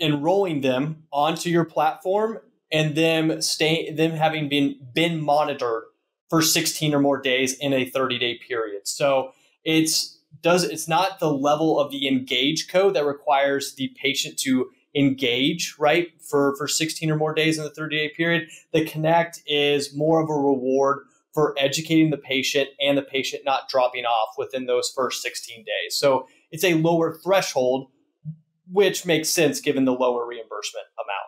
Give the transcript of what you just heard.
enrolling them onto your platform and them stay them having been been monitored for 16 or more days in a 30 day period. So it's does it's not the level of the engage code that requires the patient to engage right for for 16 or more days in the 30 day period. The connect is more of a reward for educating the patient and the patient not dropping off within those first 16 days. So it's a lower threshold, which makes sense given the lower reimbursement amount.